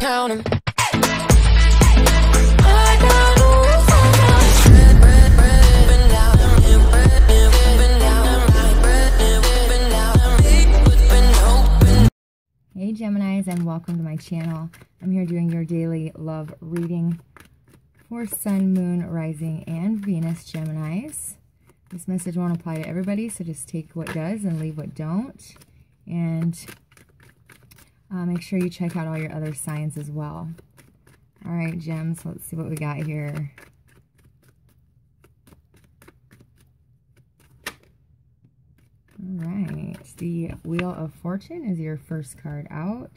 Count 'em. I got ooh, I got bread, bread, bread, been down, been bread, been been down, right, bread, been been down, been been open. Hey Geminis and welcome to my channel. I'm here doing your daily love reading for Sun, Moon, Rising, and Venus Geminis. This message won't apply to everybody, so just take what does and leave what don't. And uh, make sure you check out all your other signs as well. All right, Gems, let's see what we got here. All right, the Wheel of Fortune is your first card out.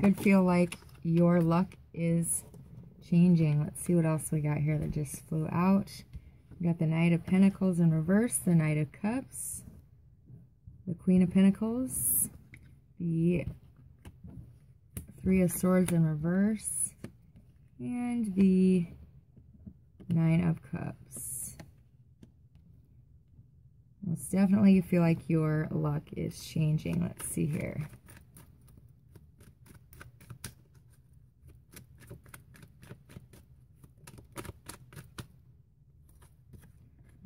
Could feel like your luck is changing. Let's see what else we got here that just flew out. We got the Knight of Pentacles in reverse, the Knight of Cups, the Queen of Pentacles, the Three of Swords in reverse, and the Nine of Cups. Most definitely you feel like your luck is changing. Let's see here.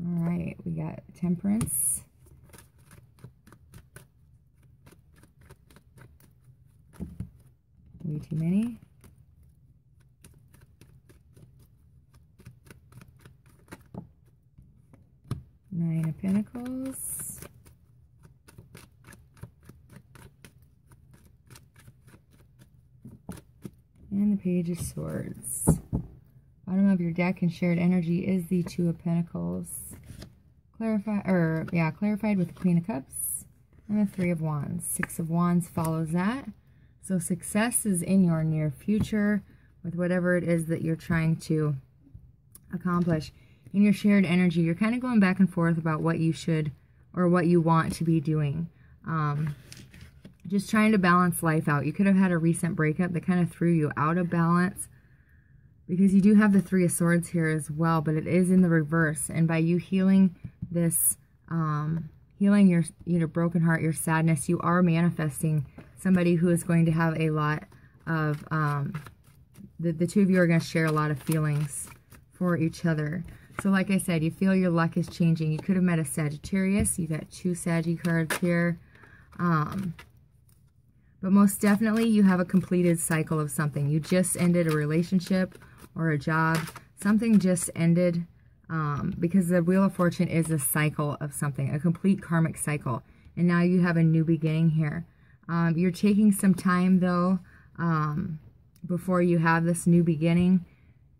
All right, we got temperance. Too many. Nine of Pentacles. And the Page of Swords. Bottom of your deck and shared energy is the Two of Pentacles. Clarify, or yeah, clarified with the Queen of Cups and the Three of Wands. Six of Wands follows that. So success is in your near future with whatever it is that you're trying to accomplish. In your shared energy, you're kind of going back and forth about what you should or what you want to be doing. Um, just trying to balance life out. You could have had a recent breakup that kind of threw you out of balance because you do have the Three of Swords here as well, but it is in the reverse. And by you healing this, um, healing your you know, broken heart, your sadness, you are manifesting somebody who is going to have a lot of, um, the, the two of you are going to share a lot of feelings for each other. So like I said, you feel your luck is changing. You could have met a Sagittarius. You got two Saggy cards here. Um, but most definitely, you have a completed cycle of something. You just ended a relationship or a job. Something just ended um, because the Wheel of Fortune is a cycle of something, a complete karmic cycle. And now you have a new beginning here. Um, you're taking some time, though, um, before you have this new beginning,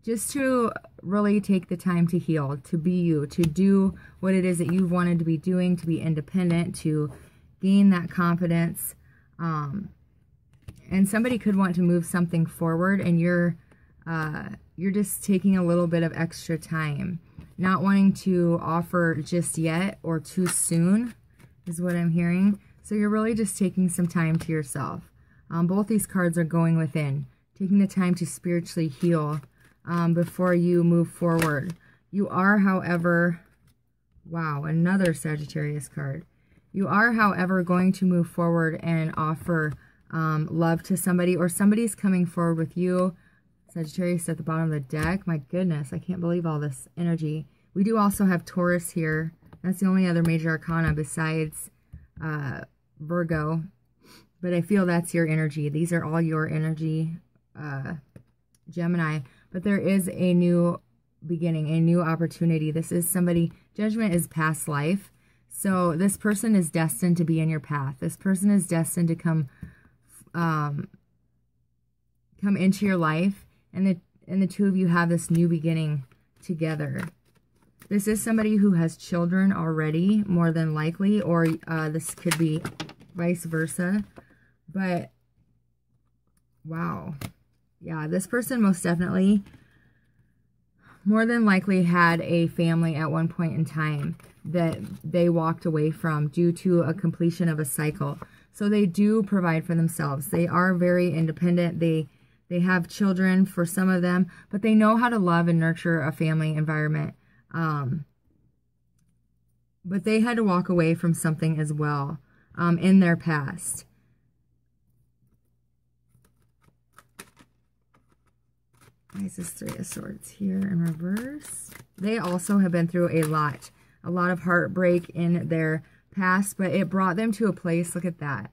just to really take the time to heal, to be you, to do what it is that you've wanted to be doing, to be independent, to gain that confidence, um, and somebody could want to move something forward and you're uh, you're just taking a little bit of extra time not wanting to offer just yet or too soon is what I'm hearing. So you're really just taking some time to yourself. Um, both these cards are going within taking the time to spiritually heal um, before you move forward. You are however wow another Sagittarius card. You are, however, going to move forward and offer um, love to somebody or somebody's coming forward with you. Sagittarius at the bottom of the deck. My goodness, I can't believe all this energy. We do also have Taurus here. That's the only other major arcana besides uh, Virgo. But I feel that's your energy. These are all your energy, uh, Gemini. But there is a new beginning, a new opportunity. This is somebody, judgment is past life. So this person is destined to be in your path. This person is destined to come um, come into your life and the and the two of you have this new beginning together. This is somebody who has children already, more than likely, or uh, this could be vice versa. But, wow. Yeah, this person most definitely, more than likely, had a family at one point in time that they walked away from due to a completion of a cycle. So they do provide for themselves. They are very independent. They they have children for some of them, but they know how to love and nurture a family environment. Um, but they had to walk away from something as well um, in their past. Why is this Three of Swords here in reverse? They also have been through a lot, a lot of heartbreak in their past, but it brought them to a place, look at that,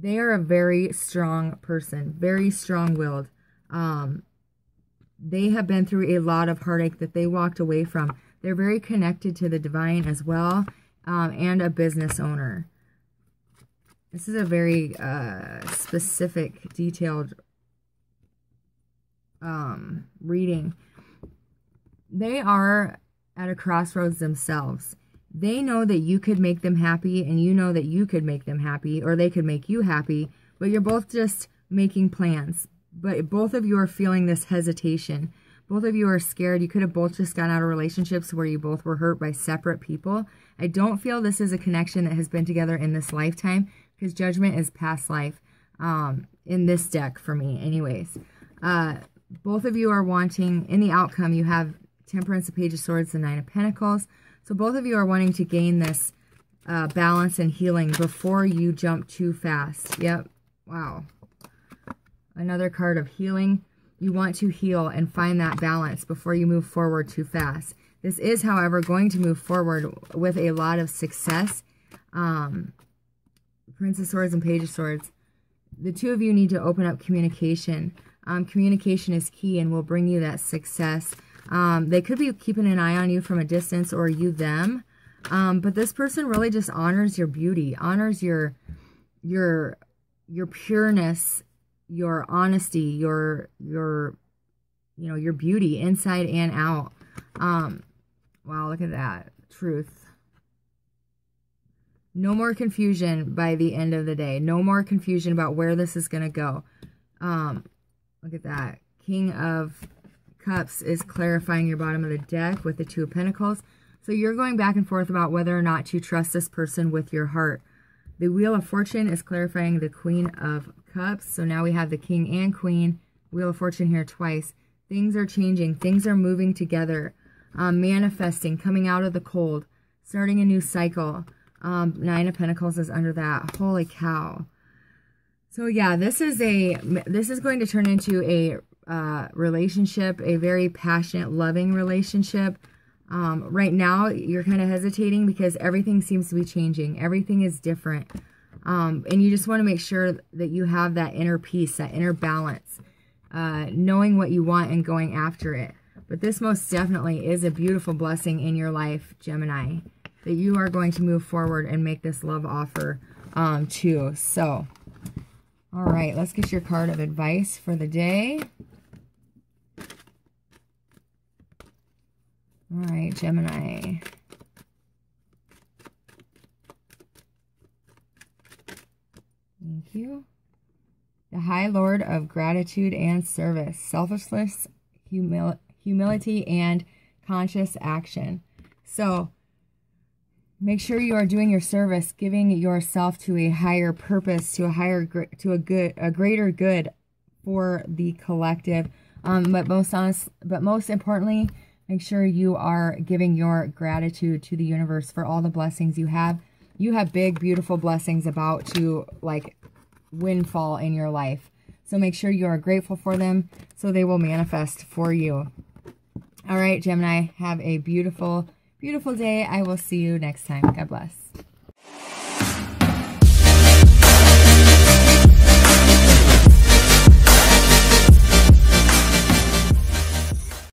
they are a very strong person, very strong-willed. Um, they have been through a lot of heartache that they walked away from. They're very connected to the divine as well, um, and a business owner. This is a very uh, specific, detailed um, reading. They are at a crossroads themselves. They know that you could make them happy, and you know that you could make them happy, or they could make you happy, but you're both just making plans. But both of you are feeling this hesitation. Both of you are scared. You could have both just gotten out of relationships where you both were hurt by separate people. I don't feel this is a connection that has been together in this lifetime because judgment is past life um, in this deck for me anyways. Uh, both of you are wanting, in the outcome, you have Temperance, the Page of Swords, the Nine of Pentacles. So both of you are wanting to gain this uh, balance and healing before you jump too fast. Yep. Wow. Another card of healing. You want to heal and find that balance before you move forward too fast. This is, however, going to move forward with a lot of success. Um, Prince of Swords and Page of Swords. The two of you need to open up communication. Um, communication is key and will bring you that success. Um, they could be keeping an eye on you from a distance or you them. Um, but this person really just honors your beauty, honors your, your, your pureness, your honesty, your, your, you know, your beauty inside and out. Um, wow, look at that. Truth. No more confusion by the end of the day. No more confusion about where this is going to go. Um, look at that. King of Cups is clarifying your bottom of the deck with the Two of Pentacles. So you're going back and forth about whether or not to trust this person with your heart. The Wheel of Fortune is clarifying the Queen of Cups. So now we have the King and Queen. Wheel of Fortune here twice. Things are changing. Things are moving together. Um, manifesting, coming out of the cold. Starting a new cycle. Um, Nine of Pentacles is under that. Holy cow. So yeah, this is a this is going to turn into a uh, relationship, a very passionate, loving relationship. Um, right now, you're kind of hesitating because everything seems to be changing. Everything is different. Um, and you just want to make sure that you have that inner peace, that inner balance, uh, knowing what you want and going after it. But this most definitely is a beautiful blessing in your life, Gemini, that you are going to move forward and make this love offer um, too. So, all right, let's get your card of advice for the day. Gemini. Thank you. The High Lord of Gratitude and Service. Selfishness, humil humility, and conscious action. So, make sure you are doing your service, giving yourself to a higher purpose, to a higher, to a good, a greater good for the collective. Um, but most honest, but most importantly, Make sure you are giving your gratitude to the universe for all the blessings you have. You have big, beautiful blessings about to, like, windfall in your life. So make sure you are grateful for them so they will manifest for you. All right, Gemini, have a beautiful, beautiful day. I will see you next time. God bless.